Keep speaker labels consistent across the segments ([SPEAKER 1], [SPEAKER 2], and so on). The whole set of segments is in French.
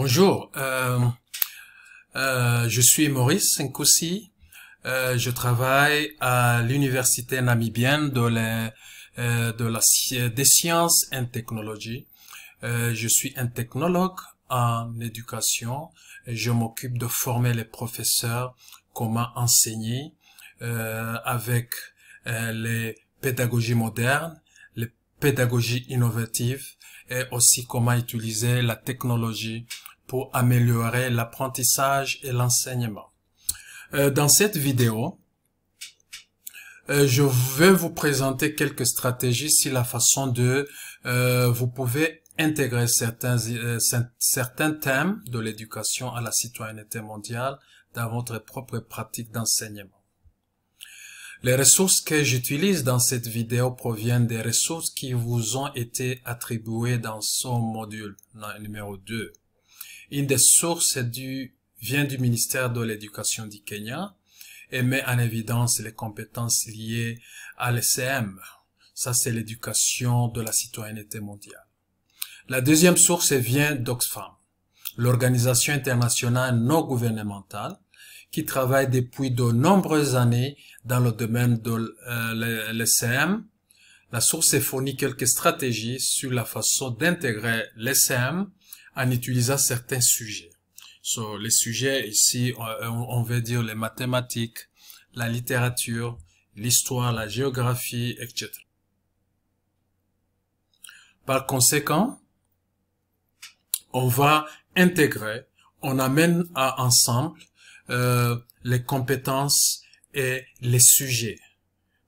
[SPEAKER 1] Bonjour, euh, euh, je suis Maurice Nkosi. Euh, je travaille à l'université namibienne de, de la, des sciences et technologies. Je suis un technologue en éducation. Je m'occupe de former les professeurs comment enseigner avec les pédagogies modernes, les pédagogies innovatives et aussi comment utiliser la technologie pour améliorer l'apprentissage et l'enseignement. Euh, dans cette vidéo, euh, je vais vous présenter quelques stratégies sur la façon de euh, vous pouvez intégrer certains certains thèmes de l'éducation à la citoyenneté mondiale dans votre propre pratique d'enseignement. Les ressources que j'utilise dans cette vidéo proviennent des ressources qui vous ont été attribuées dans son module numéro 2. Une des sources vient du ministère de l'Éducation du Kenya et met en évidence les compétences liées à l'ECM. Ça, c'est l'éducation de la citoyenneté mondiale. La deuxième source vient d'Oxfam, l'organisation internationale non gouvernementale qui travaille depuis de nombreuses années dans le domaine de euh, l'ECM. La source fournit quelques stratégies sur la façon d'intégrer l'ECM en utilisant certains sujets. So, les sujets ici, on, veut dire les mathématiques, la littérature, l'histoire, la géographie, etc. Par conséquent, on va intégrer, on amène à ensemble euh, les compétences et les sujets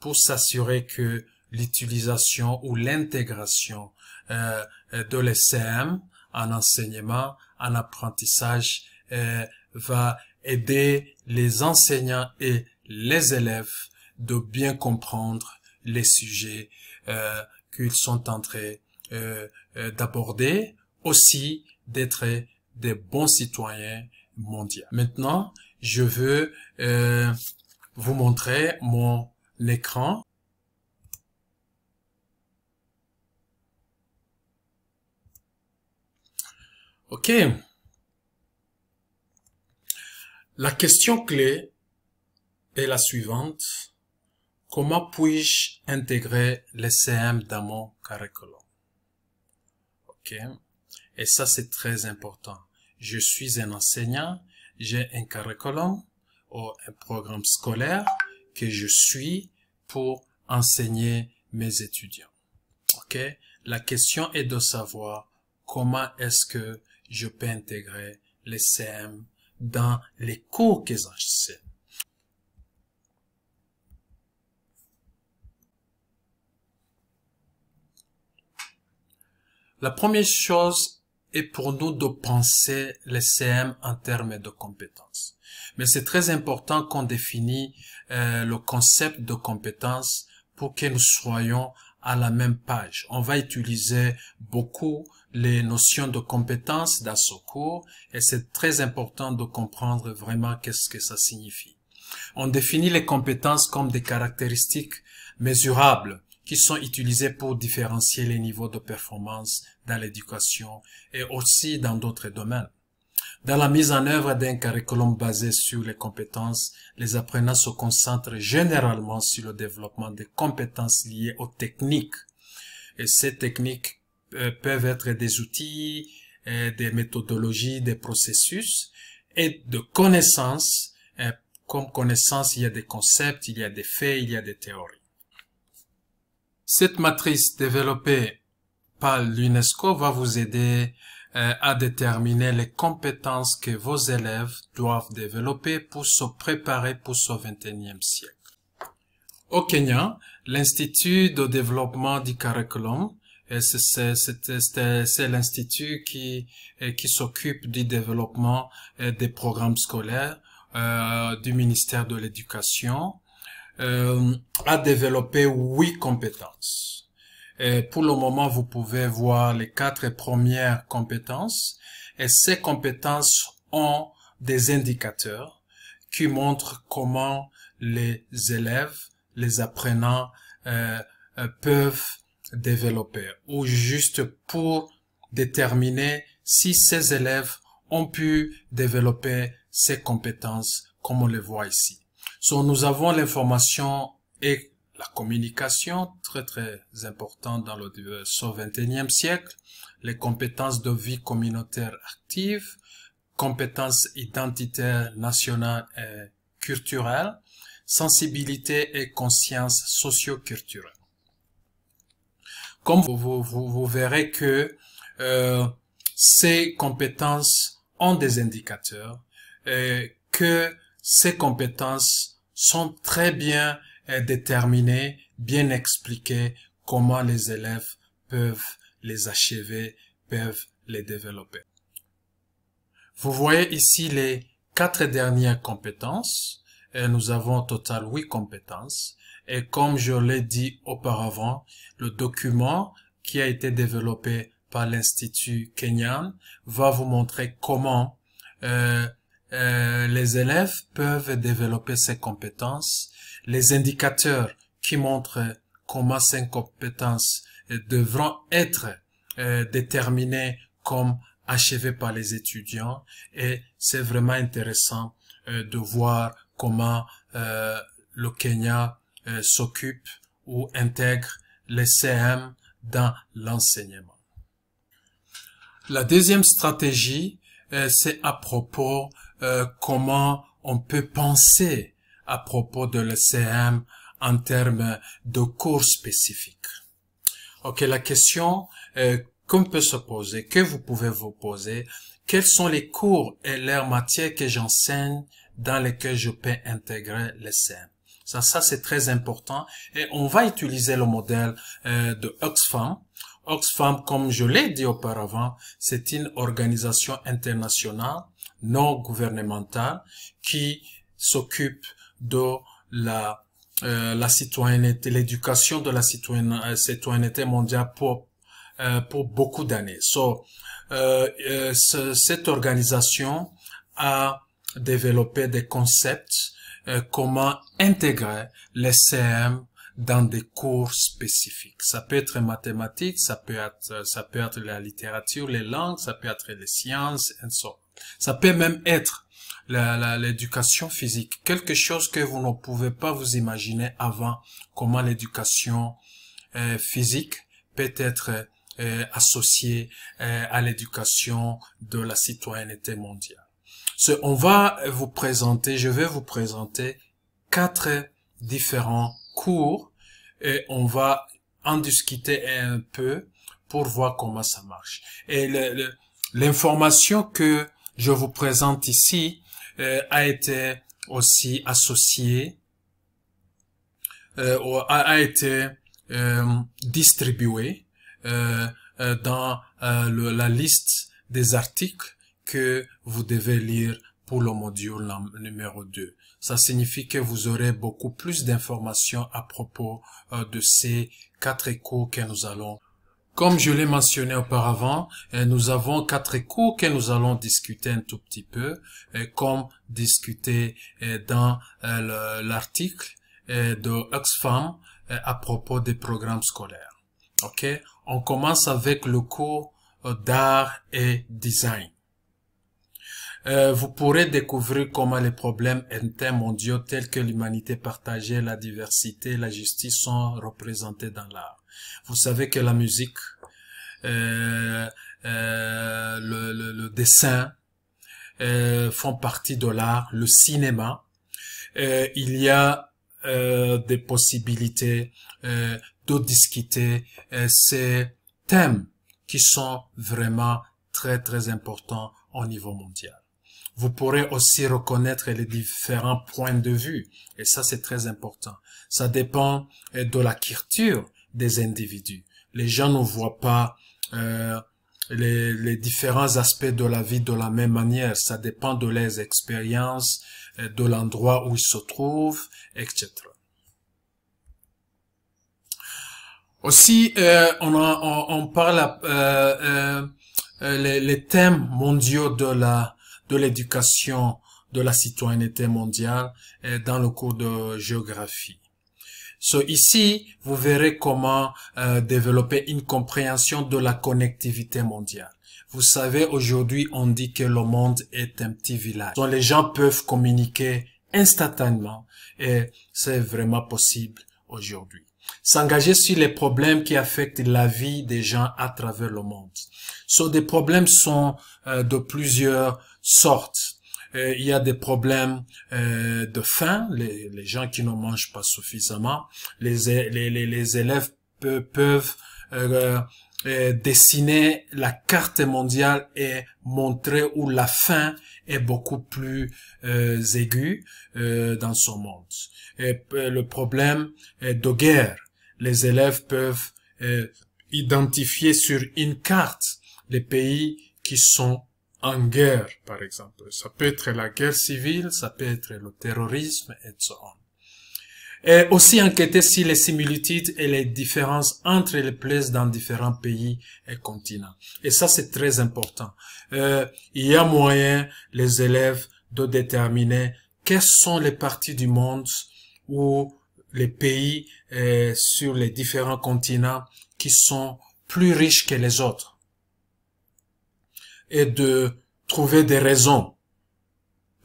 [SPEAKER 1] pour s'assurer que l'utilisation ou l'intégration euh, de l'ECM en enseignement, en apprentissage, euh, va aider les enseignants et les élèves de bien comprendre les sujets euh, qu'ils sont en train euh, d'aborder, aussi d'être des bons citoyens mondiaux. Maintenant, je veux vous montrer mon écran OK. La question clé est la suivante. Comment puis-je intégrer les CM dans mon curriculum? OK. Et ça, c'est très important. Je suis un enseignant, j'ai un curriculum ou un programme scolaire que je suis pour enseigner mes étudiants. OK? La question est de savoir comment est-ce que je peux intégrer les CM dans les cours que j'enseigne. La première chose est pour nous de penser les CM en termes de compétences. Mais c'est très important qu'on définisse euh, le concept de compétences pour que nous soyons à la même page. On va utiliser beaucoup les notions de compétences dans ce cours et c'est très important de comprendre vraiment qu'est-ce que ça signifie. On définit les compétences comme des caractéristiques mesurables qui sont utilisées pour différencier les niveaux de performance dans l'éducation et aussi dans d'autres domaines. Dans la mise en œuvre d'un curriculum basé sur les compétences, les apprenants se concentrent généralement sur le développement des compétences liées aux techniques. Et ces techniques euh, peuvent être des outils, euh, des méthodologies, des processus et de connaissances. Euh, comme connaissance, il y a des concepts, il y a des faits, il y a des théories. Cette matrice développée par l'UNESCO va vous aider à déterminer les compétences que vos élèves doivent développer pour se préparer pour ce 21e siècle. Au Kenya, l'Institut de développement du curriculum c'est l'institut qui qui s'occupe du développement des programmes scolaires euh, du ministère de l'Éducation euh, a développé huit compétences. Et pour le moment, vous pouvez voir les quatre premières compétences. Et ces compétences ont des indicateurs qui montrent comment les élèves, les apprenants euh, euh peuvent développer ou juste pour déterminer si ces élèves ont pu développer ces compétences comme on le voit ici. So, nous avons l'information et la communication, très très important dans le 21e siècle, les compétences de vie communautaire active, compétences identitaires nationales et culturelles, sensibilité et conscience socio-culturelle. Comme vous, vous, vous, verrez que euh, ces compétences ont des indicateurs, et que ces compétences sont très bien euh, déterminées, bien expliquées, comment les élèves peuvent les achever, peuvent les développer. Vous voyez ici les quatre dernières compétences. Et nous avons au total huit compétences. Et comme je l'ai dit auparavant, le document qui a été développé par l'Institut Kenyan va vous montrer comment euh, euh, les élèves peuvent développer ces compétences, les indicateurs qui montrent comment ces compétences devront être euh, déterminées comme achevées par les étudiants et c'est vraiment intéressant euh, de voir comment euh, le Kenya s'occupe ou intègre les CM dans l'enseignement. La deuxième stratégie, c'est à propos comment on peut penser à propos de l'ECM en termes de cours spécifiques. Ok, la question qu'on peut se poser, que vous pouvez vous poser, quels sont les cours et leurs matières que j'enseigne dans lesquels je peux intégrer les CM. Ça, ça c'est très important. Et on va utiliser le modèle euh, de Oxfam. Oxfam, comme je l'ai dit auparavant, c'est une organisation internationale non gouvernementale qui s'occupe de la euh, la citoyenneté, l'éducation de la euh, citoyenneté mondiale pour euh, pour beaucoup d'années. So, euh, euh cette organisation a développer des concepts, euh, comment intégrer les CM dans des cours spécifiques. Ça peut être mathématiques, ça peut être, ça peut être la littérature, les langues, ça peut être les sciences, et. Ça peut même être l'éducation physique, quelque chose que vous ne pouvez pas vous imaginer avant, comment l'éducation euh, physique peut être euh, associée euh, à l'éducation de la citoyenneté mondiale on va vous présenter, je vais vous présenter quatre différents cours et on va en discuter un peu pour voir comment ça marche. Et l'information que je vous présente ici euh, a été aussi associée, euh, a, été euh, distribuée euh, dans la liste des articles que vous devez lire pour le module numéro 2. Ça signifie que vous aurez beaucoup plus d'informations à propos de ces quatre cours que nous allons comme je l'ai mentionné auparavant, euh, nous avons quatre cours que nous allons discuter un tout petit peu, euh, comme discuté dans l'article de Oxfam à propos des programmes scolaires. Ok, on commence avec le cours d'art et design. Euh, vous pourrez découvrir comment les problèmes intermondiaux tels que l'humanité partagée, la diversité, la justice sont représentés dans l'art. Vous savez que la musique, euh, euh, le, le, dessin font partie de l'art, le cinéma. il y a des possibilités de discuter ces thèmes qui sont vraiment très très importants au niveau mondial. Vous pourrez aussi reconnaître les différents points de vue. Et ça, c'est très important. Ça dépend euh, de la culture des individus. Les gens ne voient pas euh, les, différents aspects de la vie de la même manière. Ça dépend de leurs expériences, euh, de l'endroit où ils se trouvent, etc. Aussi, euh, on, parle euh, les, les thèmes mondiaux de la de l'éducation de la citoyenneté mondiale dans le cours de géographie. So, ici, vous verrez comment euh, développer une compréhension de la connectivité mondiale. Vous savez, aujourd'hui, on dit que le monde est un petit village dont les gens peuvent communiquer instantanément et c'est vraiment possible aujourd'hui. S'engager sur les problèmes qui affectent la vie des gens à travers le monde. Ce des problèmes sont euh, de plusieurs sortes. Euh, il y a des problèmes euh, de faim, les, les, gens qui ne mangent pas suffisamment. Les, les, les élèves peuvent dessiner la carte mondiale et montrer où la faim est beaucoup plus aiguë dans ce monde. Et le problème de guerre, les élèves peuvent identifier sur une carte les pays qui sont en guerre, par exemple. Ça peut être la guerre civile, ça peut être le terrorisme, et so Et aussi enquêter sur les similitudes et les différences entre les places dans différents pays et continents. Et ça, c'est très important. Euh, il y a moyen, les élèves, de déterminer quelles sont les parties du monde où les pays euh, sur les différents continents qui sont plus riches que les autres et de trouver des raisons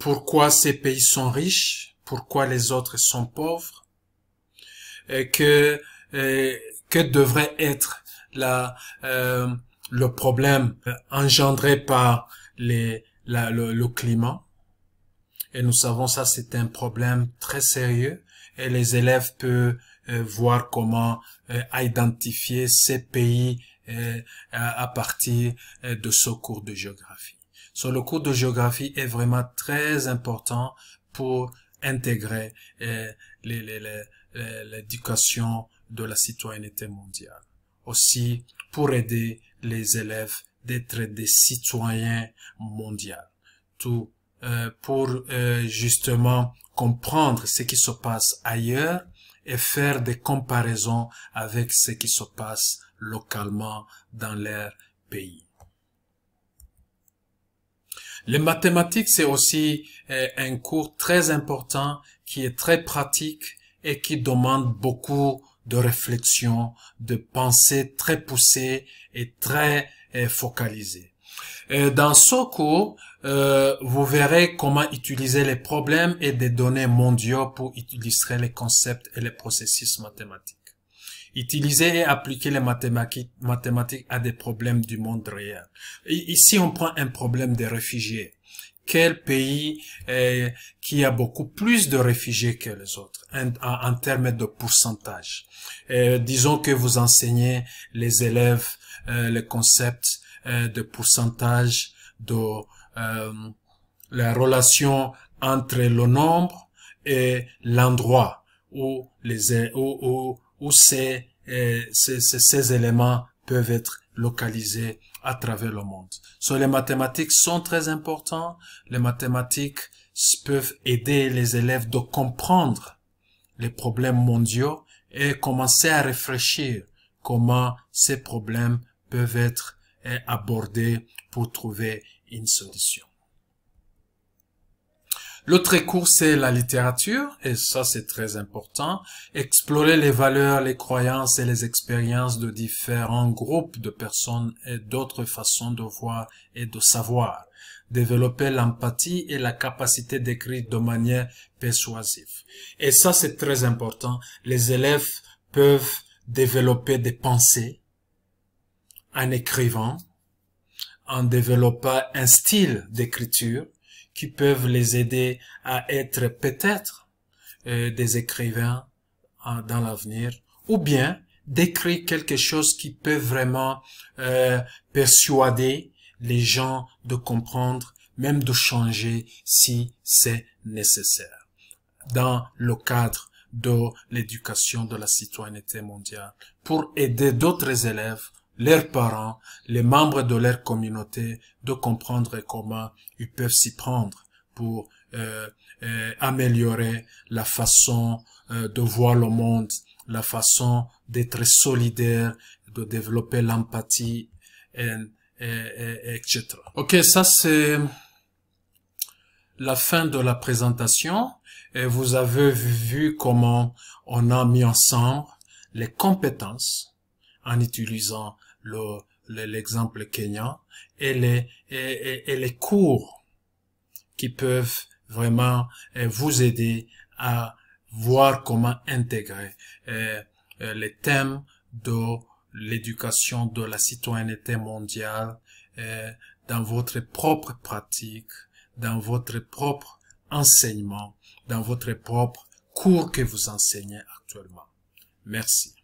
[SPEAKER 1] pourquoi ces pays sont riches, pourquoi les autres sont pauvres, et que que devrait être la euh, le problème engendré par les le, climat. Et nous savons ça c'est un problème très sérieux et les élèves peuvent euh, voir comment euh, identifier ces pays à partir euh, de ce cours de géographie. So, le cours de géographie est vraiment très important pour intégrer euh, l'éducation de la citoyenneté mondiale. Aussi pour aider les élèves d'être des citoyens mondiaux. Tout pour justement comprendre ce qui se passe ailleurs et faire des comparaisons avec ce qui se passe localement dans leur pays. Les mathématiques, c'est aussi euh, un cours très important qui est très pratique et qui demande beaucoup de réflexion, de pensée très poussée et très euh, focalisée. Euh, dans ce cours, vous verrez comment utiliser les problèmes et des données mondiaux pour illustrer les concepts et les processus mathématiques. Utiliser et appliquer les mathématiques, mathématiques à des problèmes du monde réel. ici, on prend un problème des réfugiés. Quel pays qui a beaucoup plus de réfugiés que les autres en, termes de pourcentage? Disons que vous enseignez les élèves euh, le concept euh, de pourcentage de euh, la relation entre le nombre et l'endroit où les où, où ces, euh, ces, ces, éléments peuvent être localisés à travers le monde. So, les mathématiques sont très importants. Les mathématiques peuvent aider les élèves de comprendre les problèmes mondiaux et commencer à réfléchir comment ces problèmes peuvent être euh, abordés pour trouver une solution. L'autre cours, c'est la littérature, et ça, c'est très important. Explorer les valeurs, les croyances et les expériences de différents groupes de personnes et d'autres façons de voir et de savoir. Développer l'empathie et la capacité d'écrire de manière persuasive. Et ça, c'est très important. Les élèves peuvent développer des pensées en écrivant, en développant un style d'écriture, qui peuvent les aider à être peut-être euh, des écrivains euh, dans l'avenir, ou bien d'écrire quelque chose qui peut vraiment euh, persuader les gens de comprendre, même de changer si c'est nécessaire. Dans le cadre de l'éducation de la citoyenneté mondiale, pour aider d'autres élèves leurs parents, les membres de leur communauté, de comprendre comment ils peuvent s'y prendre pour euh, euh, améliorer la façon euh, de voir le monde, la façon d'être solidaire, de développer l'empathie, etc. Ok, ça c'est la fin de la présentation et vous avez vu comment on a mis ensemble les compétences en utilisant le, l'exemple kenyan et les, et, les cours qui peuvent vraiment euh, vous aider à voir comment intégrer euh, euh, les thèmes de l'éducation de la citoyenneté mondiale dans votre propre pratique, dans votre propre enseignement, dans votre propre cours que vous enseignez actuellement. Merci.